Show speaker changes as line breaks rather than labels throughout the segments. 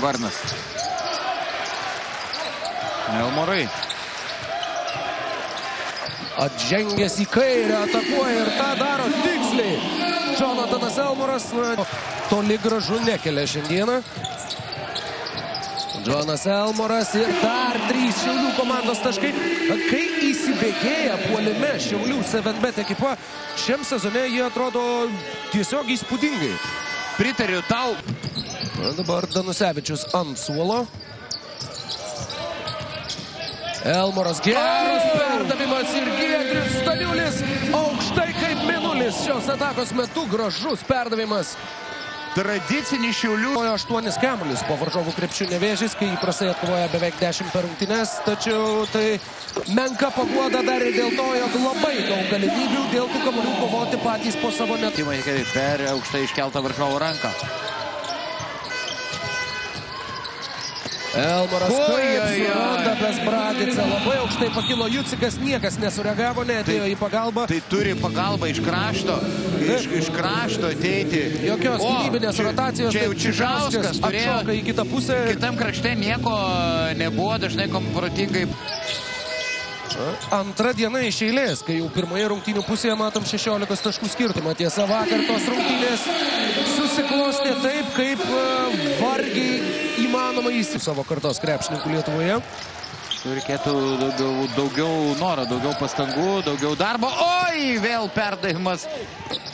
Varnas. Elmorai.
Atžengęs į kairę, atakuoja ir tą daro tiksliai. Jonathanas Elmoras na, toli gražu nekelia šiandieną. Jonas Elmoras ir dar trys Šiaulių komandos taškai. Kai įsibėgėja puolime Šiaulių 7bet ekipa, šiam sezone jie atrodo tiesiog įspūdingai.
Pritariu tau.
Dabar Danusevičius ant suolo. Elmoras geras perdavimas ir Giedrius Staniulis aukštai kaip minulis šios atakos metu gražus perdavimas.
Tradicinis Šiaulių.
Kojo aštuonis kamuolius po varžovų krepšių nevėžys, kai įprastai atkovoja beveik 10 per rungtynes, tačiau tai menka paguoda dar ir dėl to, jog labai daug galimybių dėl tų kamuolių kovoti patys po savo net.
Timai per aukštai iškeltą varžovo ranką.
Elmaras kaip suranda Besbradicą. Labai aukštai pakilo Jucikas, niekas nesureagavo, neatėjo į pagalbą.
Tai turi pagalbą iš krašto. Iš, iš krašto ateiti.
Jokios gynybinės rotacijos.
Čia jau Čižauskas turėjo.
į kitą pusę.
Kitam krašte nieko nebuvo, dažnai komprotingai.
Antra diena iš eilės, kai jau pirmoje rungtynių pusėje matom 16 taškų skirtumą. Tiesa, vakar tos rungtynės susiklostė taip, kaip e, vargiai įmanoma įsi savo kartos krepšininkų Lietuvoje.
Reikėtų daugiau, daugiau noro, daugiau pastangų, daugiau darbo. Oi, vėl perdavimas.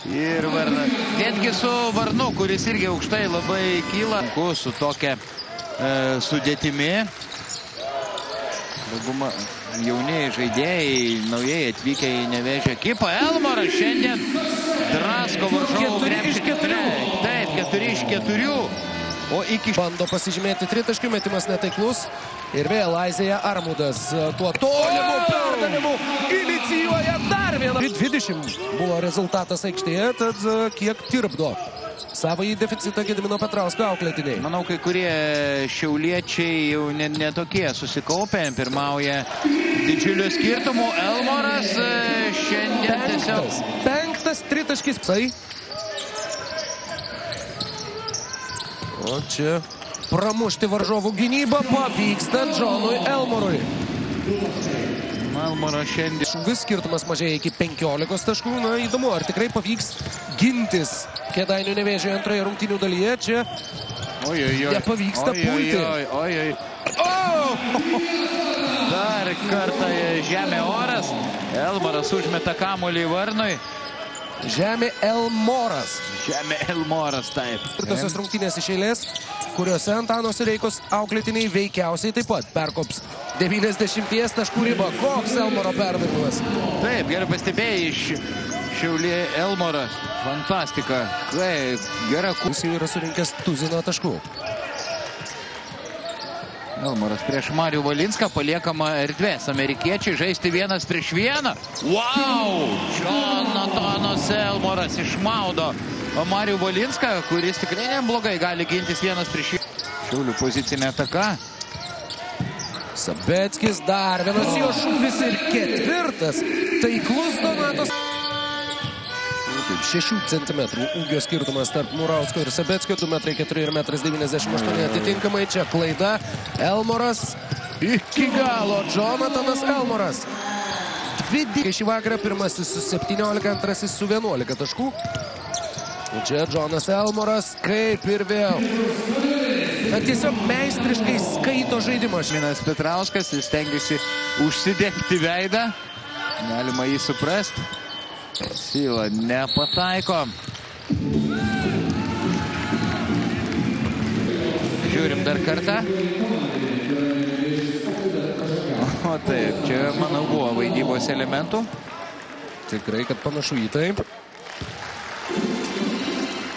Ir Varna. Netgi su Varnu, kuris irgi aukštai labai kyla. Su tokia e, sudėtimi. Dauguma jaunieji žaidėjai, naujai atvykę į Nevežę ekipą. Elmaras šiandien drasko varžovų
Keturi iš
krepšį.
keturių.
Taip, keturi iš keturių. O iki
Bando pasižymėti tritaškių metimas netaiklus. Ir vėl Aizėja Armudas tuo tolimu perdavimu inicijuoja dar vieną. 20 buvo rezultatas aikštėje, tad e, kiek tirpdo savo į deficitą Gedimino Petrausko auklėtiniai.
Manau, kai kurie šiauliečiai jau netokie ne, ne susikaupę, pirmauja didžiuliu skirtumu. Elmoras e, šiandien tiesiog...
Penktas, penktas tritaškis. Tai. O čia pramušti varžovų gynybą pavyksta Džonui Elmorui.
Elmoras šiandien...
Šūvis skirtumas mažėja iki 15 taškų. Na, įdomu, ar tikrai pavyks gintis Kėdainių nevėžioje antroje rungtynių dalyje. Čia
Oi, oi, oi.
Nepavyksta
oi,
pulti.
Oi, oi, oi. O! Dar kartą žemė oras. Elmaras užmeta kamuolį Varnui.
žemė Elmoras.
Žemė Elmoras, taip.
Tvirtosios rungtynės iš eilės, kuriuose Antanos Reikos auklėtiniai veikiausiai taip pat perkops 90 taškų ribą. Koks Elmoro perdavimas?
Taip, gerai pastebėjai iš Šiaulė Elmoras. Fantastika. Taip, gera kūs.
Jis jau yra surinkęs tuziną taškų.
Elmaras prieš Marių Valinską paliekama erdvės. Amerikiečiai žaisti vienas prieš vieną. Wow! Jonathanas Elmaras išmaudo Marių Valinską, kuris tikrai neblogai gali gintis vienas prieš vieną. Šiaulių pozicinė ataka.
Sabeckis dar vienas jo šūvis ir ketvirtas. Taiklus Donatas. Taip, 6 cm ūgio skirtumas tarp Murausko ir Sabeckio, 2 m 4 ir 98 m atitinkamai. Čia klaida. Elmoras iki galo. Jonathanas Elmoras. Dvi šį vakarą pirmasis su 17, antrasis su 11 taškų. Čia Jonas Elmoras kaip ir vėl. Na, tiesiog meistriškai skaito žaidimą.
Minas Petrauskas, jis stengiasi užsidengti veidą. Galima jį suprasti. Syla nepataiko. Žiūrim dar kartą. O taip, čia, manau, buvo vaidybos elementų.
Tikrai, kad panašu į tai.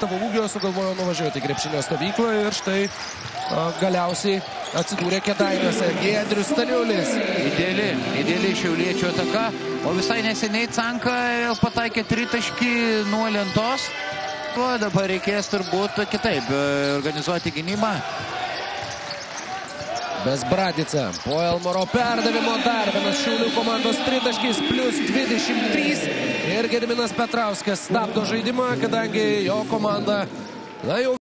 Tavo ūgio sugalvojo nuvažiuoti krepšinio stovyklą ir štai galiausiai atsidūrė Kedainiuose. Giedrius Staniulis.
Ideali, ideali šiauliečio ataka. O visai neseniai Canka pataikė tritaškį nuo lentos. O dabar reikės turbūt kitaip e, organizuoti gynybą.
Besbradica po Elmoro perdavimo dar vienas Šiaulių komandos tritaškis plus 23 ir Gediminas Petrauskas stabdo žaidimą, kadangi jo komanda na jau